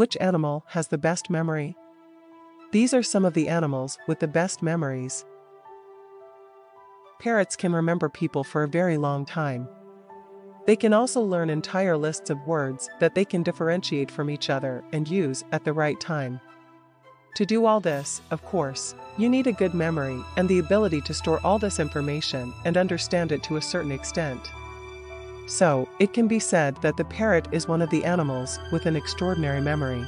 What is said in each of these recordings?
Which animal has the best memory? These are some of the animals with the best memories. Parrots can remember people for a very long time. They can also learn entire lists of words that they can differentiate from each other and use at the right time. To do all this, of course, you need a good memory and the ability to store all this information and understand it to a certain extent. So, it can be said that the parrot is one of the animals with an extraordinary memory.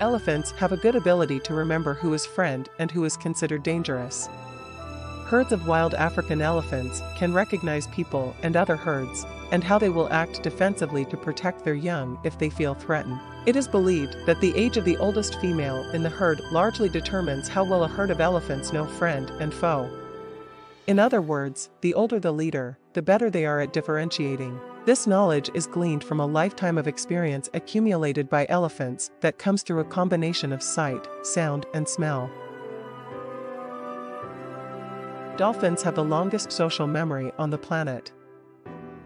Elephants have a good ability to remember who is friend and who is considered dangerous. Herds of wild African elephants can recognize people and other herds, and how they will act defensively to protect their young if they feel threatened. It is believed that the age of the oldest female in the herd largely determines how well a herd of elephants know friend and foe. In other words, the older the leader, the better they are at differentiating. This knowledge is gleaned from a lifetime of experience accumulated by elephants that comes through a combination of sight, sound, and smell. Dolphins have the longest social memory on the planet.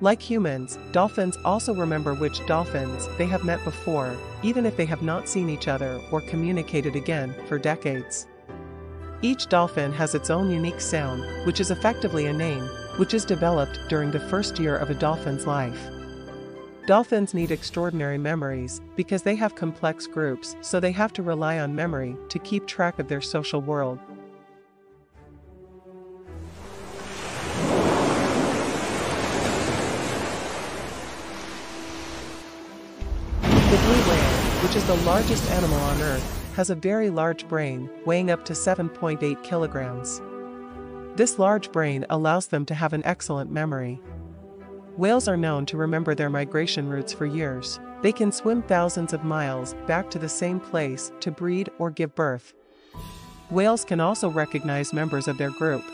Like humans, dolphins also remember which dolphins they have met before, even if they have not seen each other or communicated again for decades. Each dolphin has its own unique sound, which is effectively a name, which is developed during the first year of a dolphin's life. Dolphins need extraordinary memories because they have complex groups, so they have to rely on memory to keep track of their social world. The blue whale, which is the largest animal on Earth, has a very large brain, weighing up to 7.8 kilograms. This large brain allows them to have an excellent memory. Whales are known to remember their migration routes for years. They can swim thousands of miles back to the same place to breed or give birth. Whales can also recognize members of their group.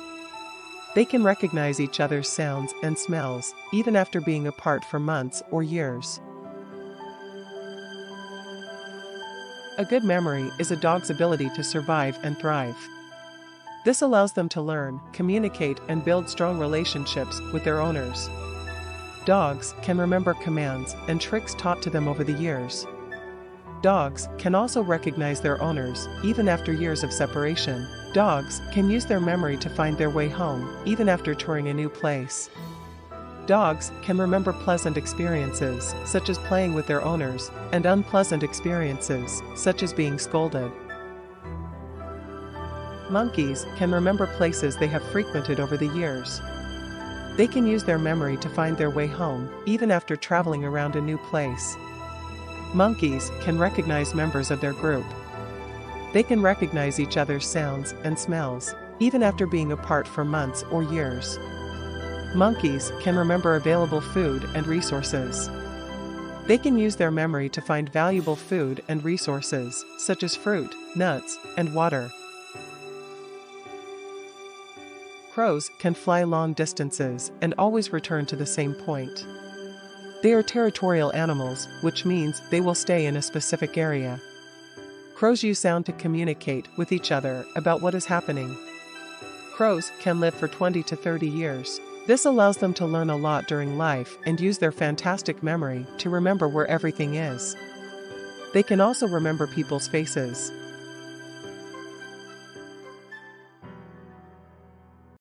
They can recognize each other's sounds and smells, even after being apart for months or years. A good memory is a dog's ability to survive and thrive. This allows them to learn, communicate, and build strong relationships with their owners. Dogs can remember commands and tricks taught to them over the years. Dogs can also recognize their owners, even after years of separation. Dogs can use their memory to find their way home, even after touring a new place. Dogs can remember pleasant experiences, such as playing with their owners, and unpleasant experiences, such as being scolded. Monkeys can remember places they have frequented over the years. They can use their memory to find their way home, even after traveling around a new place. Monkeys can recognize members of their group. They can recognize each other's sounds and smells, even after being apart for months or years. Monkeys can remember available food and resources. They can use their memory to find valuable food and resources, such as fruit, nuts, and water. Crows can fly long distances and always return to the same point. They are territorial animals, which means they will stay in a specific area. Crows use sound to communicate with each other about what is happening. Crows can live for 20 to 30 years. This allows them to learn a lot during life and use their fantastic memory to remember where everything is. They can also remember people's faces.